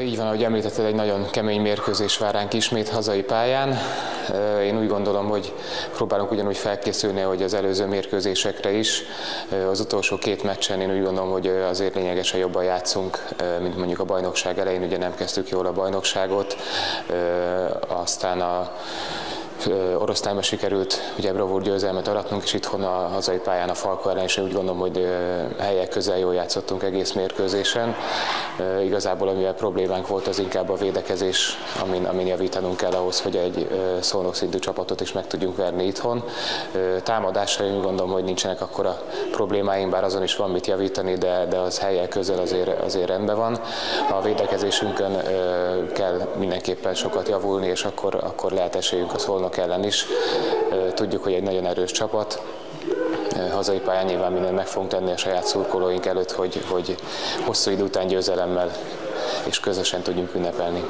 Így van, ahogy említetted, egy nagyon kemény mérkőzés vár ránk ismét hazai pályán. Én úgy gondolom, hogy próbálunk ugyanúgy felkészülni, hogy az előző mérkőzésekre is. Az utolsó két meccsen én úgy gondolom, hogy azért lényegesen jobban játszunk, mint mondjuk a bajnokság elején. Ugye nem kezdtük jól a bajnokságot, aztán a oroszlányba sikerült ugye bravúr győzelmet aratnunk, és itthon a hazai pályán a Falko ellen is úgy gondolom, hogy helyek közel jól játszottunk egész mérkőzésen. Igazából amivel problémánk volt, az inkább a védekezés, amin, amin javítanunk kell ahhoz, hogy egy szónok szintű csapatot is meg tudjunk verni itthon. Támadásra úgy gondolom, hogy nincsenek akkora problémáink, bár azon is van mit javítani, de, de az helyek közel azért, azért rendben van. A védekezésünkön kell mindenképpen sokat javulni, és akkor, akkor lehet esélyünk a szolnok Bajnok ellen is. Tudjuk, hogy egy nagyon erős csapat, hazai pályán nyilván mindent meg fogunk tenni a saját szurkolóink előtt, hogy, hogy hosszú idő után győzelemmel és közösen tudjunk ünnepelni.